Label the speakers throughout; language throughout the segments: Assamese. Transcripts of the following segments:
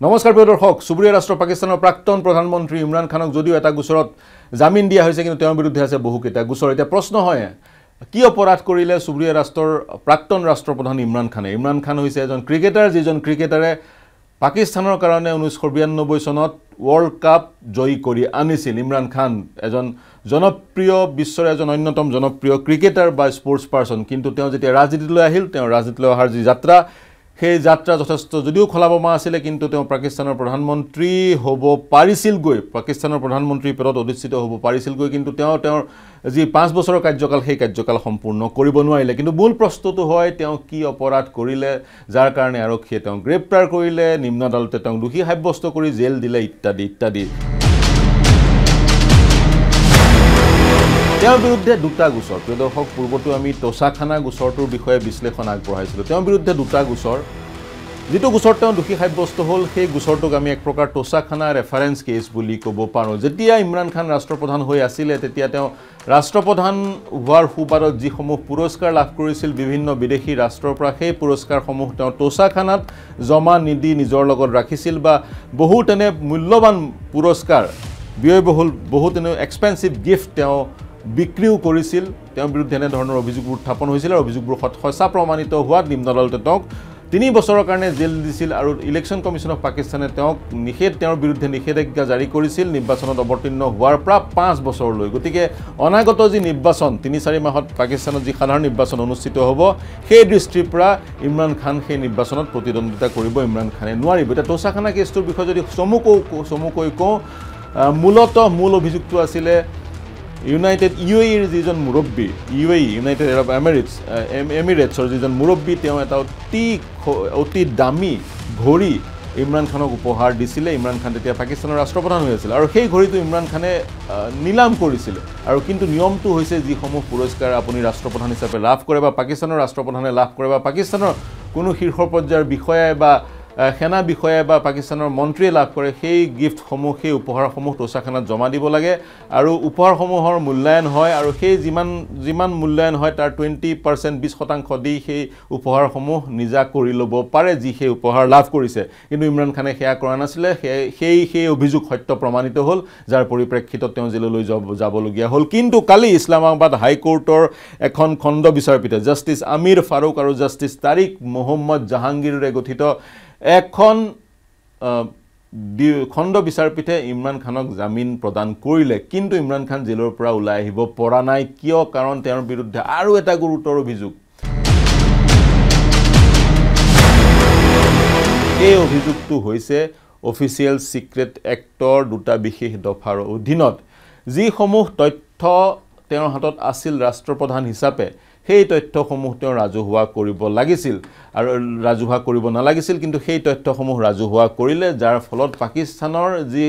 Speaker 1: নমস্কাৰ প্ৰিয় দৰ্শক চুবুৰীয়া ৰাষ্ট্ৰ পাকিস্তানৰ প্ৰাক্তন প্ৰধানমন্ত্ৰী ইমৰান খানক যদিও এটা গোচৰত জামিন দিয়া হৈছে কিন্তু তেওঁৰ বিৰুদ্ধে আছে বহুকেইটা গোচৰ। এতিয়া প্ৰশ্ন হয় কি অপৰাধ কৰিলে চুবুৰীয়া ৰাষ্ট্ৰৰ প্ৰাক্তন ৰাষ্ট্ৰপ্ৰধান ইমৰান খানে? ইমৰান খান হৈছে এজন ক্ৰিকেটাৰ যিজন ক্ৰিকেটাৰে পাকিস্তানৰ কাৰণে ঊনৈছশ বিৰান্নব্বৈ চনত ৱৰ্ল্ড কাপ জয়ী কৰি আনিছিল। ইমৰান খান এজন জনপ্ৰিয় বিশ্বৰ এজন অন্যতম জনপ্ৰিয় ক্ৰিকেটাৰ বা স্পৰ্টছ পাৰ্চন কিন্তু তেওঁ যেতিয়া ৰাজনীতিলৈ আহিল তেওঁ ৰাজনীতিলৈ অহাৰ যি যাত্ৰা সেই যাত্ৰা যথেষ্ট যদিও খলাবমা আছিলে কিন্তু তেওঁ পাকিস্তানৰ প্ৰধানমন্ত্ৰী হ'ব পাৰিছিলগৈ। পাকিস্তানৰ প্ৰধানমন্ত্ৰীৰ পদত অধিষ্ঠিত হ'ব পাৰিছিলগৈ কিন্তু তেওঁ তেওঁৰ যি পাঁচ বছৰৰ কাৰ্যকাল সেই কাৰ্যকাল সম্পূৰ্ণ কৰিব নোৱাৰিলে। কিন্তু মূল প্ৰশ্নটো হয় তেওঁ কি অপৰাধ কৰিলে যাৰ কাৰণে আৰক্ষীয়ে তেওঁক গ্ৰেপ্তাৰ কৰিলে নিম্ন আদালতে তেওঁক দোষী সাব্যস্ত কৰি জেল দিলে ইত্যাদি ইত্যাদি। তেওঁৰ বিৰুদ্ধে দুটা গোচৰ প্ৰিয় দৰ্শক পূৰ্বতো আমি টচাখানা গোচৰটোৰ বিষয়ে বিশ্লেষণ আগবঢ়াইছিলোঁ। তেওঁৰ বিৰুদ্ধে দুটা গোচৰ। যিটো গোচৰত তেওঁ দোষী সাব্যস্ত হ'ল সেই গোচৰটোক আমি এক প্ৰকাৰ টচাখানা ৰেফাৰেঞ্চ কেছ বুলি ক'ব পাৰোঁ। যেতিয়া ইমৰান খান ৰাষ্ট্ৰপ্ৰধান হৈ আছিলে তেতিয়া তেওঁ ৰাষ্ট্ৰপ্ৰধান হোৱাৰ সুবাদত যিসমূহ পুৰস্কাৰ লাভ কৰিছিল বিভিন্ন বিদেশী ৰাষ্ট্ৰৰ পৰা সেই পুৰস্কাৰসমূহ তেওঁ টচাখানাত জমা নিদি নিজৰ লগত ৰাখিছিল বা বহু তেনে মূল্যৱান পুৰস্কাৰ ব্যয়বহুল বহু তেনে এক্সপেঞ্চিভ গিফ্ট তেওঁ বিক্ৰীও কৰিছিল। তেওঁৰ বিৰুদ্ধে এনেধৰণৰ অভিযোগবোৰ উত্থাপন হৈছিল আৰু অভিযোগবোৰ সঁচা প্ৰমাণিত হোৱাত নিম্ন আদালতে তেওঁক তিনি বছৰৰ কাৰণে জেল দিছিল আৰু ইলেকশ্যন কমিশ্যন অফ পাকিস্তানে তেওঁক নিষেধ তেওঁৰ বিৰুদ্ধে নিষেধাজ্ঞা জাৰি কৰিছিল। নিৰ্বাচনত অৱতীৰ্ণ হোৱাৰ পৰা পাঁচ বছৰলৈ। গতিকে অনাগত যি নিৰ্বাচন তিনি চাৰি মাহত পাকিস্তানত যি সাধাৰণ নিৰ্বাচন অনুষ্ঠিত হ'ব সেই দৃষ্টিৰ পৰা ইমৰান খান সেই নিৰ্বাচনত প্ৰতিদ্বন্দ্বিতা কৰিব। ইমৰান খানে নোৱাৰিব। এতিয়া টৌচাখানা কেছটোৰ বিষয়ে যদি চমুকৈ চমুকৈ কওঁ মূলতঃ মূল অভিযোগটো আছিলে ইউনাইটেড ইউ এইৰ যিজন মুৰব্বী U A United Arab Emirates এমিৰেটছৰ যিজন মুৰব্বী তেওঁ এটা অতি অতি দামী ঘড়ী ইমৰান খানক উপহাৰ দিছিলে। ইমৰান খান তেতিয়া পাকিস্তানৰ ৰাষ্ট্ৰপ্ৰধান হৈ আছিল। আৰু সেই ঘড়ীটো ইমৰান খানে নিলাম কৰিছিলে। আৰু কিন্তু নিয়মটো হৈছে যিসমূহ পুৰস্কাৰ আপুনি ৰাষ্ট্ৰপ্ৰধান হিচাপে লাভ কৰে বা পাকিস্তানৰ ৰাষ্ট্ৰপ্ৰধানে লাভ কৰে বা পাকিস্তানৰ কোনো শীৰ্ষ পৰ্যায়ৰ বিষয়াই বা সেনা বিষয়াই বা পাকিস্তানৰ মন্ত্ৰীয়ে লাভ কৰে সেই গিফ্টসমূহ সেই উপহাৰসমূহ টৌচাখানাত জমা দিব লাগে আৰু উপহাৰসমূহৰ মূল্যায়ন হয় আৰু সেই যিমান যিমান মূল্যায়ন হয় তাৰ টুৱেণ্টি পাৰ্চেণ্ট বিছ শতাংশ দি সেই উপহাৰসমূহ নিজা কৰি ল'ব পাৰে যি সেই উপহাৰ লাভ কৰিছে। কিন্তু ইমৰান খানে সেয়া কৰা নাছিলে। সেই সেই অভিযোগ সত্য প্ৰমাণিত হ'ল যাৰ পৰিপ্ৰেক্ষিতত তেওঁ জেললৈ যাব যাবলগীয়া হ'ল। কিন্তু কালি ইছলামাবাদ হাইকোৰ্টৰ এখন খণ্ড বিচাৰপীঠে জাষ্টিছ আমিৰ ফাৰুক আৰু জাষ্টিছ তাৰিক মহম্মদ জাহাংগীৰেৰে গঠিত এখন খণ্ড বিচাৰপীঠে ইমৰান খানক জামিন প্ৰদান কৰিলে। কিন্তু ইমৰান খান জেলৰ পৰা ওলাই আহিব পৰা নাই। কিয়? কাৰণ তেওঁৰ বিৰুদ্ধে আৰু এটা গুৰুতৰ অভিযোগ। এই অভিযোগটো হৈছে অফিচিয়েল ছিক্ৰেট এক্টৰ দুটা বিশেষ দফাৰ অধীনত। যিসমূহ তথ্য তেওঁৰ হাতত আছিল ৰাষ্ট্ৰপ্ৰধান হিচাপে সেই তথ্যসমূহ তেওঁ ৰাজহুৱা কৰিব লাগিছিল। আৰু ৰাজহুৱা কৰিব নালাগিছিল কিন্তু সেই তথ্যসমূহ ৰাজহুৱা কৰিলে যাৰ ফলত পাকিস্তানৰ যি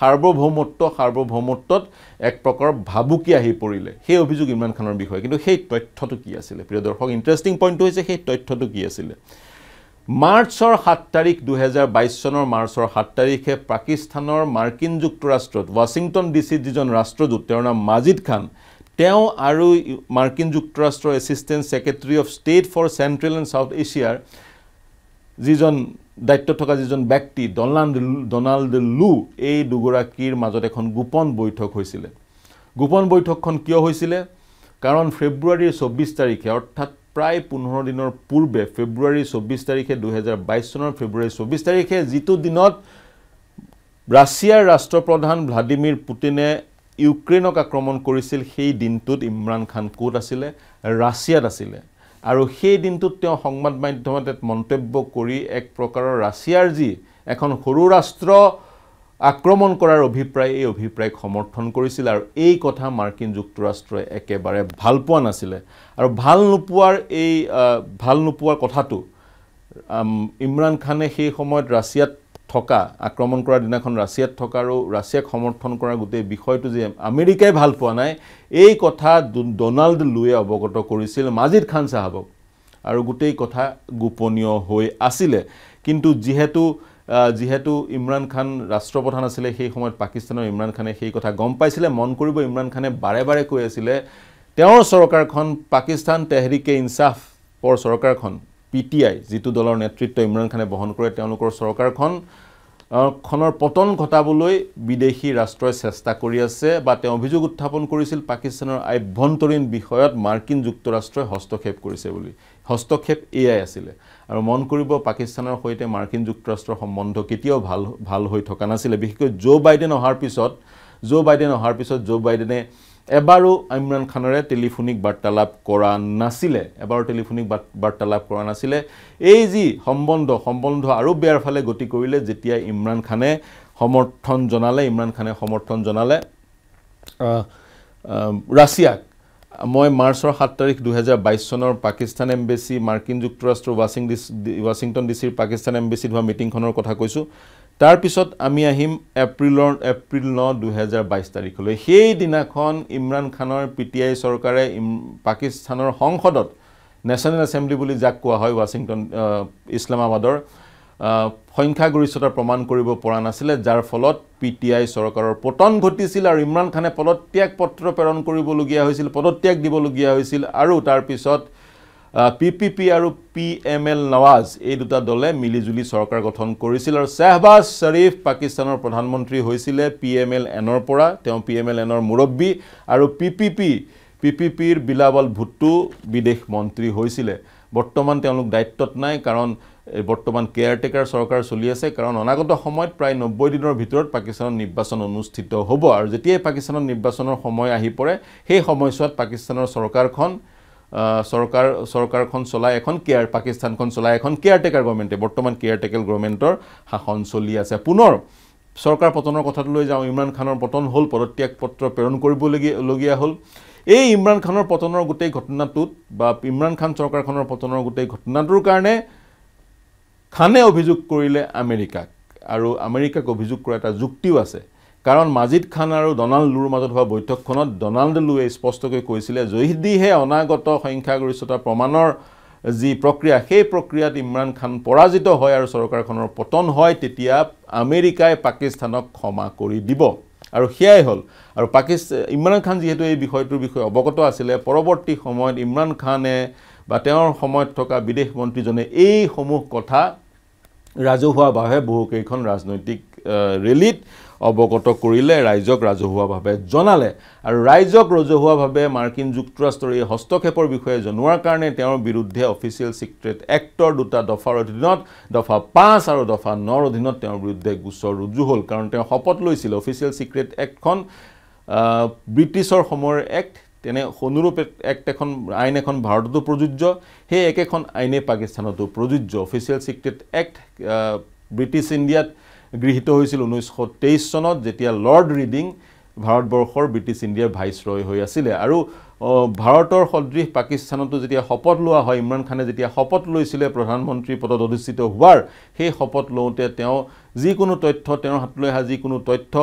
Speaker 1: সাৰ্বভৌমত্ব সাৰ্বভৌমত্বত এক প্ৰকাৰ ভাবুকি আহি পৰিলে। সেই অভিযোগ ইমৰান খানৰ বিষয়ে। কিন্তু সেই তথ্যটো কি আছিলে? প্ৰিয় দৰ্শক ইণ্টাৰেষ্টিং পইণ্টটো হৈছে সেই তথ্যটো কি আছিলে? মাৰ্চৰ সাত তাৰিখ দুহেজাৰ বাইছ চনৰ মাৰ্চৰ সাত তাৰিখে পাকিস্তানৰ মাৰ্কিন যুক্তৰাষ্ট্ৰত ৱাশ্বিংটন ডি চিত যিজন ৰাষ্ট্ৰদূত তেওঁৰ নাম মাজিদ খান তেওঁ আৰু মাৰ্কিন যুক্তৰাষ্ট্ৰৰ assistant secretary of state for central and south এছিয়াৰ যিজন দায়িত্বত থকা যিজন ব্যক্তি ডনাল্ড ডনাল্ড লু এই দুগৰাকীৰ মাজত এখন গোপন বৈঠক হৈছিলে। গোপন বৈঠকখন কিয় হৈছিলে? কাৰণ ফেব্ৰুৱাৰীৰ চৌব্বিছ তাৰিখে অৰ্থাৎ প্ৰায় পোন্ধৰ দিনৰ পূৰ্বে ফেব্ৰুৱাৰী চৌব্বিছ তাৰিখে দুহেজাৰ বাইছ চনৰ ফেব্ৰুৱাৰী চৌব্বিছ তাৰিখে যিটো দিনত ৰাছিয়াৰ ৰাষ্ট্ৰপ্ৰধান ভ্লাডিমিৰ পুটিনে ইউক্ৰেইনক আক্ৰমণ কৰিছিল সেই দিনটোত ইমৰান খান ক'ত আছিলে? ৰাছিয়াত আছিলে। আৰু সেই দিনটোত তেওঁ সংবাদ মাধ্যমত মন্তব্য কৰি এক প্ৰকাৰৰ ৰাছিয়াৰ যি এখন সৰু ৰাষ্ট্ৰ আক্ৰমণ কৰাৰ অভিপ্ৰায় এই অভিপ্ৰায়ক সমৰ্থন কৰিছিল আৰু এই কথা মাৰ্কিন যুক্তৰাষ্ট্ৰই একেবাৰে ভাল পোৱা নাছিলে। আৰু ভাল নোপোৱাৰ এই ভাল নোপোৱাৰ কথাটো ইমৰান খানে সেই সময়ত ৰাছিয়াত থকা আক্ৰমণ কৰাৰ দিনাখন ৰাছিয়াত থকা আৰু ৰাছিয়াক সমৰ্থন কৰা গোটেই বিষয়টো যে আমেৰিকাই ভাল পোৱা নাই এই কথা ডনাল্ড লুৱে অৱগত কৰিছিল মাজিদ খান চাহাবক। আৰু গোটেই কথা গোপনীয় হৈ আছিলে। কিন্তু যিহেতু যিহেতু ইমৰান খান ৰাষ্ট্ৰপ্ৰধান আছিলে সেই সময়ত পাকিস্তানৰ ইমৰান খানে সেই কথা গম পাইছিলে মন কৰিব ইমৰান খানে বাৰে বাৰে কৈ আছিলে তেওঁৰ চৰকাৰখন পাকিস্তান তেহৰিকে ইনচাফৰ চৰকাৰখন। পি টি আই যিটো দলৰ নেতৃত্ব ইমৰান খানে বহন কৰে তেওঁলোকৰ চৰকাৰখন খনৰ পতন ঘটাবলৈ বিদেশী ৰাষ্ট্ৰই চেষ্টা কৰি আছে বা তেওঁ অভিযোগ উত্থাপন কৰিছিল পাকিস্তানৰ আভ্যন্তৰীণ বিষয়ত মাৰ্কিন যুক্তৰাষ্ট্ৰই হস্তক্ষেপ কৰিছে বুলি। হস্তক্ষেপ এয়াই আছিলে। আৰু মন কৰিব পাকিস্তানৰ সৈতে মাৰ্কিন যুক্তৰাষ্ট্ৰৰ সম্বন্ধ কেতিয়াও ভাল ভাল হৈ থকা নাছিলে। বিশেষকৈ জ' বাইডেন অহাৰ পিছত জ' বাইডেন অহাৰ পিছত জ' বাইডেনে এবাৰো ইমৰান খানেৰে টেলিফোনিক বাৰ্তালাপ কৰা নাছিলে। এবাৰো টেলিফোনিক বাৰ্তালাপ কৰা নাছিলে। এই যি সম্বন্ধ সম্বন্ধ আৰু বেয়াৰ ফালে গতি কৰিলে যেতিয়া ইমৰান খানে সমৰ্থন জনালে ইমৰান খানে সমৰ্থন জনালে ৰাছিয়াক। মই মাৰ্চৰ সাত তাৰিখ দুহেজাৰ বাইছ চনৰ পাকিস্তান এম্বেচি মাৰ্কিন যুক্তৰাষ্ট্ৰৰ ৱাশ্বিং ডি ৱাশ্বিংটন ডি চিৰ পাকিস্তান এম্বেচিত হোৱা মিটিংখনৰ কথা কৈছোঁ। তাৰপিছত আমি আহিম এপ্ৰিলৰ এপ্ৰিল ন দুহেজাৰ বাইছ তাৰিখলৈ। সেইদিনাখন ইমৰান খানৰ পি টি আই চৰকাৰে পাকিস্তানৰ সংসদত নেশ্যনেল এছেম্বলি বুলি যাক কোৱা হয় ৱাশ্বিংটন ইছলামাবাদৰ সংখ্যাগৰিষ্ঠতা প্ৰমাণ কৰিব পৰা নাছিলে যাৰ ফলত পি টি আই চৰকাৰৰ পতন ঘটিছিল আৰু ইমৰান খানে পদত্যাগ পত্ৰ প্ৰেৰণ কৰিবলগীয়া হৈছিল পদত্যাগ দিবলগীয়া হৈছিল আৰু তাৰপিছত পি পি পি আৰু পি এম এল নৱাজ এই দুটা দলে মিলিজুলি চৰকাৰ গঠন কৰিছিল আৰু শ্বেহবাজ শ্বৰীফ পাকিস্তানৰ প্ৰধানমন্ত্ৰী হৈছিলে পি এম এল এনৰ পৰা। তেওঁ পি এম এল এনৰ মুৰব্বী আৰু P P P P P পিৰ বিলাৱল ভুট্টো বিদেশ মন্ত্ৰী হৈছিলে। বৰ্তমান তেওঁলোক দায়িত্বত নাই কাৰণ বৰ্তমান কেয়াৰটেকাৰ চৰকাৰ চলি আছে। কাৰণ অনাগত সময়ত প্ৰায় নব্বৈ দিনৰ ভিতৰত পাকিস্তানত নিৰ্বাচন অনুষ্ঠিত হ'ব। আৰু যেতিয়াই পাকিস্তানত নিৰ্বাচনৰ সময় আহি পৰে সেই সময়ছোৱাত পাকিস্তানৰ চৰকাৰখন চৰকাৰ চৰকাৰখন চলাই এখন কেয়াৰ পাকিস্তানখন চলাই এখন কেয়াৰটেকাৰ গভৰ্ণমেণ্টে বৰ্তমান কেয়াৰটেকাৰ গভৰ্ণমেণ্টৰ শাসন চলি আছে। পুনৰ চৰকাৰ পতনৰ কথাটো লৈ যাওঁ ইমৰান খানৰ পতন হ'ল পদত্যাগ পত্ৰ প্ৰেৰণ কৰিবলগীয়া হ'ল। এই ইমৰান খানৰ পতনৰ গোটেই ঘটনাটোত বা ইমৰান খান চৰকাৰখনৰ পতনৰ গোটেই ঘটনাটোৰ কাৰণে খানে অভিযোগ কৰিলে আমেৰিকাক। আৰু আমেৰিকাক অভিযোগ কৰা এটা যুক্তিও আছে। কাৰণ মাজিদ খান আৰু ডনাল্ড লুৰ মাজত হোৱা বৈঠকখনত ডনাল্ড লুৱে স্পষ্টকৈ কৈছিলে যদিহে অনাগত সংখ্যাগৰিষ্ঠতা প্ৰমাণৰ যি প্ৰক্ৰিয়া সেই প্ৰক্ৰিয়াত ইমৰান খান পৰাজিত হয় আৰু চৰকাৰখনৰ পতন হয় তেতিয়া আমেৰিকাই পাকিস্তানক ক্ষমা কৰি দিব। আৰু সেয়াই হ'ল। আৰু পাকিস্তান ইমৰান খান যিহেতু এই বিষয়টোৰ বিষয়ে অৱগত আছিলে পৰৱৰ্তী সময়ত ইমৰান খানে বা তেওঁৰ সময়ত থকা বিদেশ মন্ত্ৰীজনে এইসমূহ কথা ৰাজহুৱাভাৱে বহুকেইখন ৰাজনৈতিক ৰেলীত অৱগত কৰিলে ৰাইজক ৰাজহুৱাভাৱে জনালে। আৰু ৰাইজক ৰাজহুৱাভাৱে মাৰ্কিন যুক্তৰাষ্ট্ৰৰ এই হস্তক্ষেপৰ বিষয়ে জনোৱাৰ কাৰণে তেওঁৰ বিৰুদ্ধে অফিচিয়েল ছিক্ৰেট এক্টৰ দুটা দফাৰ অধীনত দফা পাঁচ আৰু দফা নৰ অধীনত তেওঁৰ বিৰুদ্ধে গোচৰ ৰুজু হ'ল। কাৰণ তেওঁ শপত লৈছিল। অফিচিয়েল ছিক্ৰেট এক্টখন ব্ৰিটিছৰ সময়ৰ এক্ট তেনে অনুৰূপ এক্ট এখন আইন এখন ভাৰততো প্ৰযোজ্য। সেই একেখন আইনে পাকিস্তানতো প্ৰযোজ্য। অফিচিয়েল ছিক্ৰেট এক্ট ব্ৰিটিছ ইণ্ডিয়াত গৃহীত হৈছিল ঊনৈছশ চনত যেতিয়া লৰ্ড ৰিডিং ভাৰতবৰ্ষৰ ব্ৰিটিছ ইণ্ডিয়াৰ ভাইচৰয় হৈ আছিলে। আৰু ভাৰতৰ সদৃশ পাকিস্তানতো যেতিয়া শপত লোৱা হয় ইমৰান খানে যেতিয়া শপত লৈছিলে প্ৰধানমন্ত্ৰী পদত অধিষ্ঠিত হোৱাৰ সেই শপত লওঁতে তেওঁ যিকোনো তথ্য তেওঁৰ হাতলৈ অহা যিকোনো তথ্য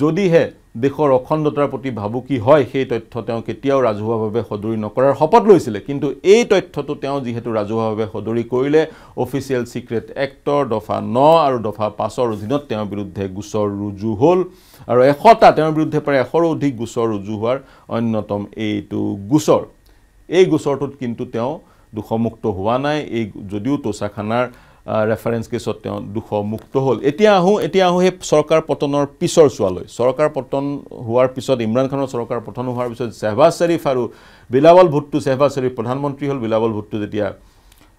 Speaker 1: যদিহে দেশৰ অখণ্ডতাৰ প্ৰতি ভাবুকি হয় সেই তথ্য তেওঁ কেতিয়াও ৰাজহুৱাভাৱে সদৰি নকৰাৰ শপত লৈছিলে। কিন্তু এই তথ্যটো তেওঁ যিহেতু ৰাজহুৱাভাৱে সদৰি কৰিলে অফিচিয়েল ছিক্ৰেট এক্টৰ দফা ন আৰু দফা পাঁচৰ অধীনত তেওঁৰ বিৰুদ্ধে গোচৰ ৰুজু হ'ল আৰু এশটা তেওঁৰ বিৰুদ্ধে প্ৰায় এশৰো অধিক গোচৰ ৰুজু হোৱাৰ অন্যতম এইটো গোচৰ। এই গোচৰটোত কিন্তু তেওঁ দোষমুক্ত হোৱা নাই। এই যদিও তোচাখানাৰ ৰেফাৰেঞ্চ কেছত তেওঁ দোষমুক্ত হ'ল। এতিয়া আহোঁ এতিয়া আহোঁ সেই চৰকাৰ পতনৰ পিছৰ চোৱালৈ। চৰকাৰ পতন হোৱাৰ পিছত ইমৰান খানৰ চৰকাৰ পতন হোৱাৰ পিছত শ্বেহবাজ শ্বৰীফ আৰু বিলাৱল ভুট্টো শ্বেহবাজ শ্বৰীফ প্ৰধানমন্ত্ৰী হ'ল। বিলাৱল ভুট্টো যেতিয়া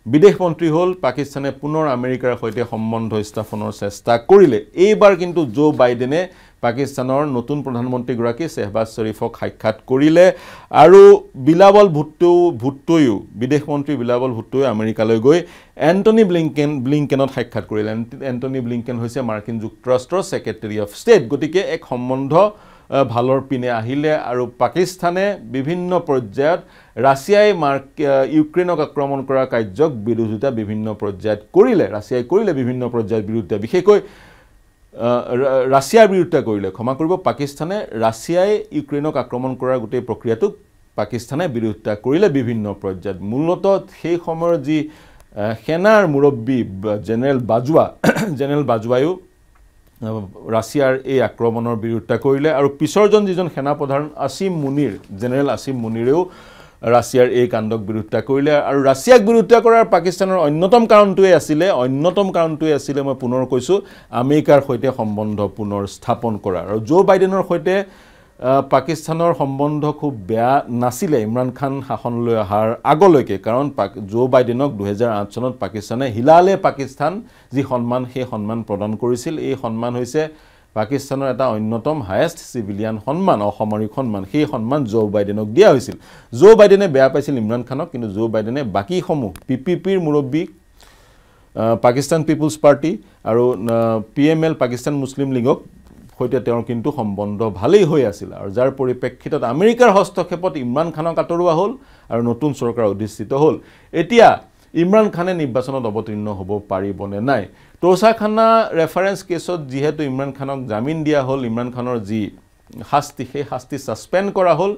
Speaker 1: বিদেশ মন্ত্ৰী হ'ল পাকিস্তানে পুনৰ আমেৰিকাৰ সৈতে সম্বন্ধ স্থাপনৰ চেষ্টা কৰিলে। এইবাৰ কিন্তু জ' বাইডেনে পাকিস্তানৰ নতুন প্ৰধানমন্ত্ৰীগৰাকী শ্বেহবাজ শ্বৰীফক সাক্ষাৎ কৰিলে আৰু বিলাৱল ভুট্টো ভুট্টোয়ো বিদেশ মন্ত্ৰী বিলাৱল ভুট্টোৱে আমেৰিকালৈ গৈ এণ্টনি ব্লিংকেন ব্লিংকেনত সাক্ষাৎ কৰিলে। এণ্টনি ব্লিংকেন হৈছে মাৰ্কিন যুক্তৰাষ্ট্ৰৰ ছেক্ৰেটেৰী অফ ষ্টেট গতিকে এক সম্বন্ধ ভালৰ পিনে আহিলে আৰু পাকিস্তানে বিভিন্ন পৰ্যায়ত ৰাছিয়াই মাৰ্ক ইউক্ৰেইনক আক্ৰমণ কৰা কাৰ্যক বিৰোধিতা বিভিন্ন পৰ্যায়ত কৰিলে। ৰাছিয়াই কৰিলে বিভিন্ন পৰ্যায়ত বিৰোধিতা। বিশেষকৈ ৰাছিয়াৰ বিৰুদ্ধে কৰিলে। ক্ষমা কৰিব পাকিস্তানে ৰাছিয়াই ইউক্ৰেইনক আক্ৰমণ কৰাৰ গোটেই প্ৰক্ৰিয়াটোক পাকিস্তানে বিৰোধিতা কৰিলে বিভিন্ন পৰ্যায়ত। মূলতঃ সেই সময়ৰ যি সেনাৰ মুৰব্বী জেনেৰেল বাজোৱা জেনেৰেল বাজোৱায়ো ৰাছিয়াৰ এই আক্ৰমণৰ বিৰোধিতা কৰিলে। আৰু পিছৰজন যিজন সেনাপ্ৰধান আসিম মুনিৰ জেনেৰেল আসিম মুনিৰেও ৰাছিয়াৰ এই কাণ্ডক বিৰোধিতা কৰিলে আৰু ৰাছিয়াক বিৰোধিতা কৰাৰ পাকিস্তানৰ অন্যতম কাৰণটোৱে আছিলে অন্যতম কাৰণটোৱে আছিলে মই পুনৰ কৈছোঁ আমেৰিকাৰ সৈতে সম্বন্ধ পুনৰ স্থাপন কৰা। আৰু জো বাইডেনৰ সৈতে পাকিস্তানৰ সম্বন্ধ খুব বেয়া নাছিলে ইমৰান খান শাসনলৈ অহাৰ আগলৈকে। কাৰণ পাক জো বাইডেনক দুহেজাৰ আঠ চনত পাকিস্তানে হিলালে পাকিস্তান যি সন্মান সেই সন্মান প্ৰদান কৰিছিল। এই সন্মান হৈছে পাকিস্তানৰ এটা অন্যতম হায়েষ্ট চিভিলিয়ান সন্মান অসামৰিক সন্মান সেই সন্মান জো বাইডেনক দিয়া হৈছিল। জো বাইডেনে বেয়া পাইছিল ইমৰান খানক কিন্তু জো বাইডেনে বাকীসমূহ পি পি পিৰ মুৰব্বী পাকিস্তান পিপুলছ পাৰ্টি আৰু P M L Pakistan Muslim লীগক সৈতে তেওঁৰ কিন্তু সম্বন্ধ ভালেই হৈ আছিল। আৰু যাৰ পৰিপ্ৰেক্ষিতত আমেৰিকাৰ হস্তক্ষেপত ইমৰান খানক আঁতৰোৱা হ'ল আৰু নতুন চৰকাৰ অধিষ্ঠিত হ'ল। এতিয়া ইমৰান খানে নিৰ্বাচনত অৱতীৰ্ণ হ'ব পাৰিবনে নাই? তৌচাখানা ৰেফাৰেঞ্চ কেছত যিহেতু ইমৰান খানক জামিন দিয়া হ'ল ইমৰান খানৰ যি শাস্তি সেই শাস্তি ছাছপেণ্ড কৰা হ'ল।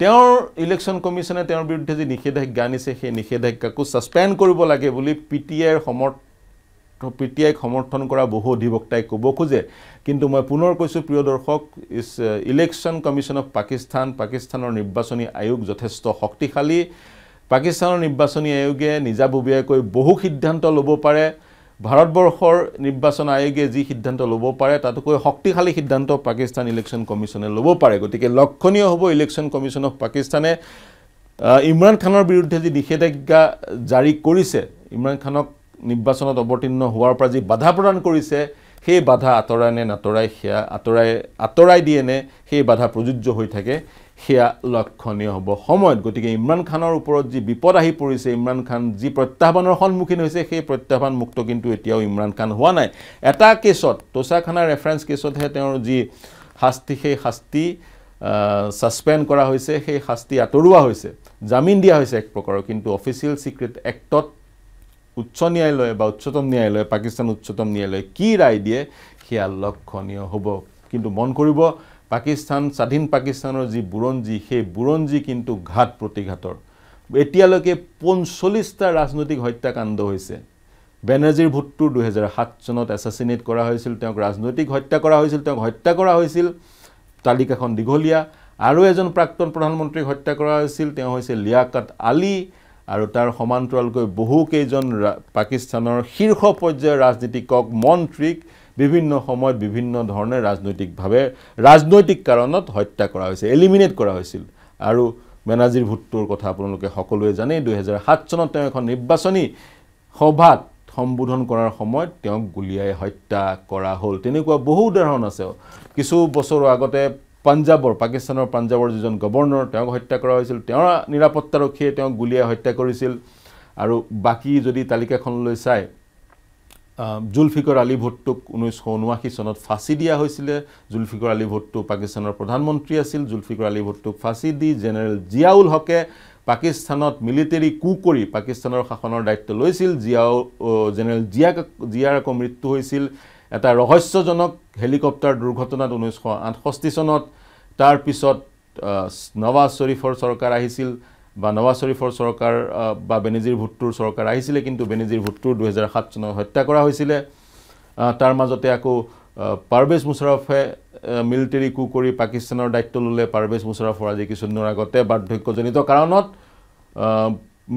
Speaker 1: তেওঁৰ ইলেকশ্যন কমিশ্যনে তেওঁৰ বিৰুদ্ধে যি নিষেধাজ্ঞা আনিছে সেই নিষেধাজ্ঞাকো ছাছপেণ্ড কৰিব লাগে বুলি পি টি আইৰ সমৰ্থ পি টি আইক সমৰ্থন কৰা বহু অধিবক্তাই ক'ব খোজে। কিন্তু মই পুনৰ কৈছোঁ প্ৰিয় দৰ্শক is election commission of Pakistan পাকিস্তানৰ নিৰ্বাচনী আয়োগ যথেষ্ট শক্তিশালী। পাকিস্তানৰ নিৰ্বাচনী আয়োগে নিজাববীয়াকৈ বহু সিদ্ধান্ত ল'ব পাৰে। ভাৰতবৰ্ষৰ নিৰ্বাচন আয়োগে যি সিদ্ধান্ত ল'ব পাৰে তাতকৈ শক্তিশালী সিদ্ধান্ত পাকিস্তান ইলেকশ্যন কমিশ্যনে ল'ব পাৰে। গতিকে লক্ষণীয় হ'ব ইলেকশ্যন কমিশ্যন অফ পাকিস্তানে ইমৰান খানৰ বিৰুদ্ধে যি নিষেধাজ্ঞা জাৰি কৰিছে ইমৰান খানক নিৰ্বাচনত অৱতীৰ্ণ হোৱাৰ পৰা যি বাধা প্ৰদান কৰিছে সেই বাধা আঁতৰাই নে নাতৰাই সেয়া আঁতৰাই আঁতৰাই দিয়ে নে সেই বাধা প্ৰযোজ্য হৈ থাকে সেয়া লক্ষণীয় হ'ব। সময়ত গতিকে ইমৰান খানৰ ওপৰত যি বিপদ আহি পৰিছে ইমৰান খান যি প্ৰত্যাহ্বানৰ সন্মুখীন হৈছে সেই প্ৰত্যাহ্বান মুক্ত কিন্তু এতিয়াও ইমৰান খান হোৱা নাই। এটা কেছত তোচা খানাৰ ৰেফাৰেঞ্চ কেছতহে তেওঁৰ যি শাস্তি সেই শাস্তি ছাছপেণ্ড কৰা হৈছে সেই শাস্তি আঁতৰোৱা হৈছে। জামিন দিয়া হৈছে এক প্ৰকাৰৰ কিন্তু অফিচিয়েল ছিক্ৰেট এক্টত উচ্চ ন্যায়ালয়ে বা উচ্চতম ন্যায়ালয়ে পাকিস্তান উচ্চতম ন্যায়ালয়ে কি ৰায় দিয়ে সেয়া লক্ষণীয় হ'ব। কিন্তু মন কৰিব পাকিস্তান স্বাধীন পাকিস্তানৰ যি বুৰঞ্জী সেই বুৰঞ্জী কিন্তু ঘাট প্ৰতিঘাতৰ। এতিয়ালৈকে পঞ্চল্লিছটা ৰাজনৈতিক হত্যাকাণ্ড হৈছে। বেনাৰ্জীৰ ভোটটো দুহেজাৰ সাত চনত এছাচিনেট কৰা হৈছিল তেওঁক ৰাজনৈতিক হত্যা কৰা হৈছিল তেওঁক হত্যা কৰা হৈছিল তালিকাখন দীঘলীয়া। আৰু এজন প্ৰাক্তন প্ৰধানমন্ত্ৰীক হত্যা কৰা হৈছিল তেওঁ হৈছে লিয়াকাত আলী আৰু তাৰ সমান্তৰালকৈ বহুকেইজন পাকিস্তানৰ শীৰ্ষ পৰ্যায়ৰ ৰাজনীতিকক মন্ত্ৰীক বিভিন্ন সময়ত বিভিন্ন ধৰণে ৰাজনৈতিকভাৱে ৰাজনৈতিক কাৰণত হত্যা কৰা হৈছে এলিমিনেট কৰা হৈছিল। আৰু বেনাৰ্জীৰ ভোটটোৰ কথা আপোনালোকে সকলোৱে জানেই দুহেজাৰ সাত চনত তেওঁ এখন নিৰ্বাচনী সভাত সম্বোধন কৰাৰ সময়ত তেওঁক গুলীয়াই হত্যা কৰা হ'ল। তেনেকুৱা বহু উদাহৰণ আছে। কিছু বছৰৰ আগতে পাঞ্জাৱৰ পাকিস্তানৰ পাঞ্জাৱৰ যিজন গৱৰ্ণৰ তেওঁক হত্যা কৰা হৈছিল। তেওঁৰ নিৰাপত্তাৰক্ষীয়ে তেওঁক গুলীয়াই হত্যা কৰিছিল। আৰু বাকী যদি তালিকাখনলৈ চায় জুলফিকৰ আলী ভোটটোক ঊনৈছশ ঊনাশী চনত ফাঁচি দিয়া হৈছিলে। জুলফিকৰ আলী ভোটটো পাকিস্তানৰ প্ৰধানমন্ত্ৰী আছিল। জুলফিকৰ আলী ভোটটোক ফাঁচি দি জেনেৰেল জিয়াউল হকে পাকিস্তানত মিলিটেৰী কু কৰি পাকিস্তানৰ শাসনৰ দায়িত্ব লৈছিল। জিয়াও জেনেৰেল জিয়াক জিয়াৰ আকৌ মৃত্যু হৈছিল। এটা ৰহস্যজনক হেলিকপ্টাৰ দুৰ্ঘটনাত ঊনৈছশ আঠষষ্ঠি চনত। তাৰপিছত নৱাজ শ্বৰীফৰ চৰকাৰ আহিছিল। বা নৱাজ শ্বৰীফৰ চৰকাৰ বা বেনেজিৰ ভুট্টোৰ চৰকাৰ আহিছিলে কিন্তু বেনেজিৰ ভুট্টোৰ দুহেজাৰ সাত চনত হত্যা কৰা হৈছিলে। তাৰ মাজতে আকৌ পাৰভেজ মুছাৰফে মিলিটেৰী কু কৰি পাকিস্তানৰ দায়িত্ব ল'লে। পাৰভেজ মুছাৰফৰ আজি কিছুদিনৰ আগতে বাৰ্ধক্যজনিত কাৰণত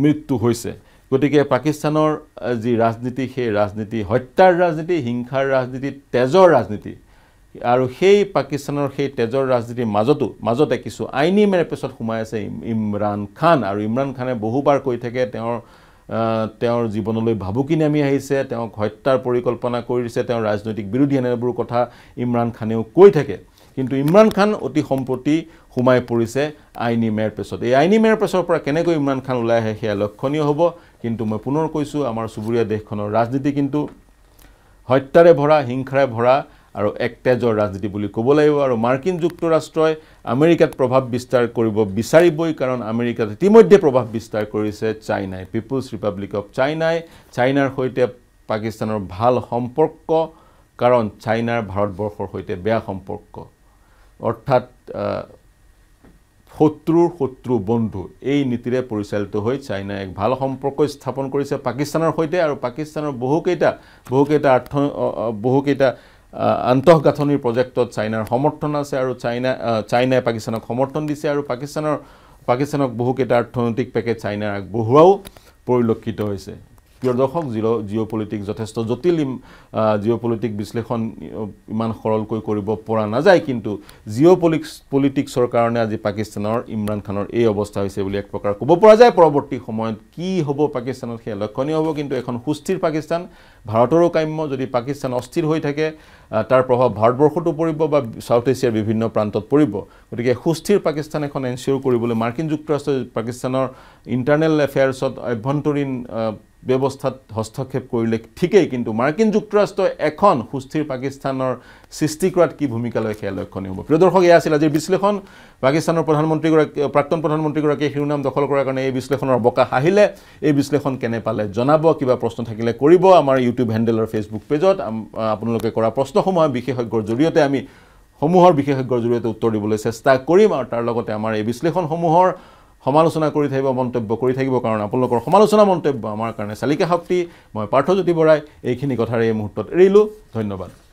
Speaker 1: মৃত্যু হৈছে। গতিকে পাকিস্তানৰ যি ৰাজনীতি সেই ৰাজনীতি হত্যাৰ ৰাজনীতি হিংসাৰ ৰাজনীতি তেজৰ ৰাজনীতি আৰু সেই পাকিস্তানৰ সেই তেজৰ ৰাজনীতিৰ মাজতো মাজতে কিছু আইনী মেৰেপেচত সোমাই আছে ইমৰান খান। আৰু ইমৰান খানে বহুবাৰ কৈ থাকে তেওঁৰ তেওঁৰ জীৱনলৈ ভাবুকি নামি আহিছে তেওঁক হত্যাৰ পৰিকল্পনা কৰিছে তেওঁৰ ৰাজনৈতিক বিৰোধী এনেবোৰ কথা ইমৰান খানেও কৈ থাকে। কিন্তু ইমৰান খান অতি সম্প্ৰতি সোমাই পৰিছে আইনী মেৰ পেচত এই আইনী মেৰ পেচৰ পৰা কেনেকৈ ইমৰান খান ওলাই আহে সেয়া লক্ষণীয় হ'ব। কিন্তু মই পুনৰ কৈছোঁ আমাৰ চুবুৰীয়া দেশখনৰ ৰাজনীতি কিন্তু হত্যাৰে ভৰা হিংসাৰে ভৰা আৰু এক তেজৰ ৰাজনীতি বুলি ক'ব লাগিব আৰু মাৰ্কিন যুক্তৰাষ্ট্ৰই আমেৰিকাত প্ৰভাৱ বিস্তাৰ কৰিব বিচাৰিবই কাৰণ আমেৰিকাত ইতিমধ্যে প্ৰভাৱ বিস্তাৰ কৰিছে চাইনাই। পিপুলছ ৰিপাব্লিক অফ চাইনাই চাইনাৰ সৈতে পাকিস্তানৰ ভাল সম্পৰ্ক কাৰণ চাইনাৰ ভাৰতবৰ্ষৰ সৈতে বেয়া সম্পৰ্ক। অৰ্থাৎ শত্ৰুৰ শত্ৰু বন্ধু। এই নীতিৰে পৰিচালিত হৈ চাইনাই এক ভাল সম্পৰ্ক স্থাপন কৰিছে পাকিস্তানৰ সৈতে আৰু পাকিস্তানৰ বহুকেইটা বহুকেইটা আৰ্থ বহুকেইটা আন্তঃগাঁথনিৰ প্ৰজেক্টত চাইনাৰ সমৰ্থন আছে আৰু চাইনা চাইনাই পাকিস্তানক সমৰ্থন দিছে আৰু পাকিস্তানৰ পাকিস্তানক বহুকেইটা অৰ্থনৈতিক পেকেজ চাইনাৰ আগবঢ়োৱাও পৰিলক্ষিত হৈছে। প্ৰিয় দৰ্শক জিৰ' জিঅ' পলিটিক্স যথেষ্ট জটিল জিঅ' পলিটিক বিশ্লেষণ ইমান সৰলকৈ কৰিব পৰা নাযায় কিন্তু জিঅ' পলিক্স পলিটিক্সৰ কাৰণে আজি পাকিস্তানৰ ইমৰান খানৰ এই অৱস্থা হৈছে বুলি এক প্ৰকাৰ ক'ব পৰা যায়। পৰৱৰ্তী সময়ত কি হ'ব পাকিস্তানত সেয়া লক্ষণীয় হ'ব কিন্তু এখন সুস্থিৰ পাকিস্তান ভাৰতৰো কাম্য যদি পাকিস্তান অস্থিৰ হৈ থাকে তাৰ প্ৰভাৱ ভাৰতবৰ্ষতো পৰিব বা ছাউথ এছিয়াৰ বিভিন্ন প্ৰান্তত পৰিব। গতিকে সুস্থিৰ পাকিস্তান এখন এনচিয়'ৰ কৰিবলৈ মাৰ্কিন যুক্তৰাষ্ট্ৰই পাকিস্তানৰ ইণ্টাৰনেল এফেয়াৰ্ছত আভ্যন্তৰীণ ব্যৱস্থাত হস্তক্ষেপ কৰিলে ঠিকেই কিন্তু মাৰ্কিন যুক্তৰাষ্ট্ৰই এখন সুস্থিৰ পাকিস্তানৰ সৃষ্টি কৰাত কি ভূমিকা লয় সেয়া লক্ষণীয় হ'ব প্ৰিয় দৰ্শক এয়া আছিল আজিৰ বিশ্লেষণ। পাকিস্তানৰ প্ৰধানমন্ত্ৰীগৰাকী প্ৰাক্তন প্ৰধানমন্ত্ৰীগৰাকীয়ে শিৰোনাম দখল কৰাৰ কাৰণে এই বিশ্লেষণৰ অৱকাশ আহিলে এই বিশ্লেষণ কেনে পালে জনাব কিবা প্ৰশ্ন থাকিলে কৰিব আমাৰ ইউটিউব হেণ্ডেল আৰু ফেচবুক পেজত। আপোনালোকে কৰা প্ৰশ্নসমূহ বিশেষজ্ঞৰ জৰিয়তে আমি সমূহৰ বিশেষজ্ঞৰ জৰিয়তে উত্তৰ দিবলৈ চেষ্টা কৰিম আৰু তাৰ লগতে আমাৰ এই বিশ্লেষণসমূহৰ সমালোচনা কৰি থাকিব মন্তব্য কৰি থাকিব কাৰণ আপোনালোকৰ সমালোচনা মন্তব্য আমাৰ কাৰণে চালিকা শক্তি। মই পাৰ্থজ্যোতি বৰাই এইখিনি কথাৰে এই মুহূৰ্তত এৰিলোঁ। ধন্যবাদ।